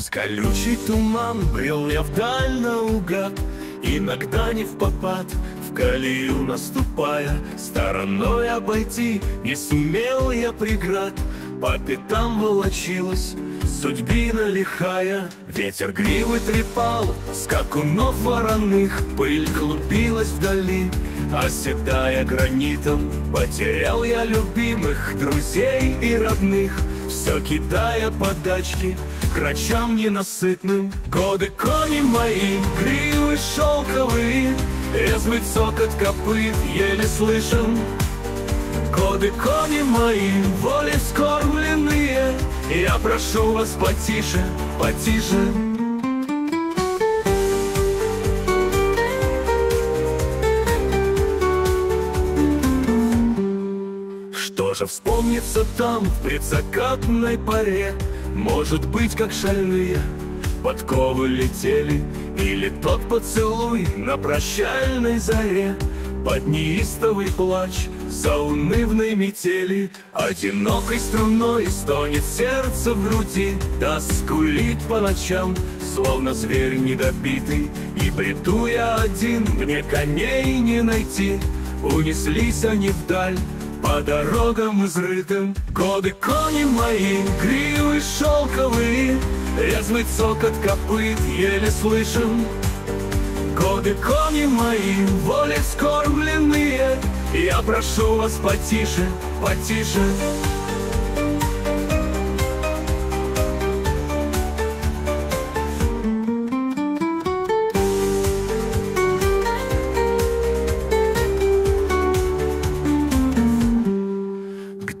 Сквозь колючий туман брел я вдаль наугад Иногда не в попад, в колею наступая Стороной обойти не сумел я преград. По пятам волочилась судьбина лихая Ветер гривы трепал, скакунов вороных Пыль клубилась вдали, оседая гранитом Потерял я любимых, друзей и родных. Все кидая подачки грачам ненасытным. Годы кони мои, гривы шелковые. Резвый цокот копыт еле слышен. Годы кони мои, воли скормленные Я прошу вас потише, потише. Что же вспомнится там в предзакатной поре Может быть, как шальные подковы летели Или тот поцелуй на прощальной заре. Под неистовый плач заунывной метели Одинокой струной стонет сердце в груди Да скулит по ночам, словно зверь недобитый. И бреду я один, мне коней не найти. Унеслись они вдаль, по дорогам изрытым Годы кони мои, гривы шелковые. Резвый цокот копыт еле слышен. Годы кони мои, воли скормленные Я прошу вас потише, потише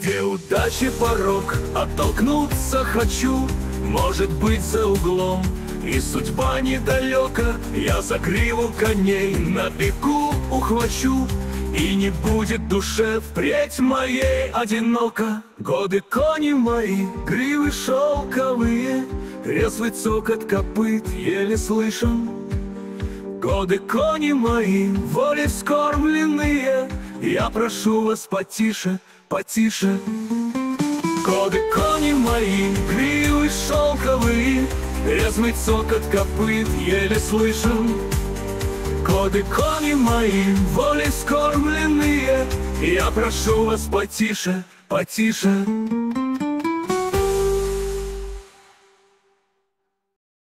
Где удачи порог, оттолкнуться хочу. Может быть за углом И судьба недалека. Я за гриву коней на бегу ухвачу. И не будет душе впредь моей одиноко. Годы кони мои, гривы шелковые. Резвый цокот копыт еле слышен. Годы кони мои, воли скормленные Я прошу вас потише, потише. Годы кони мои, гривы шелковые Резвый цокот копыт еле слышен. Годы кони мои, воли скормленные Я прошу вас потише, потише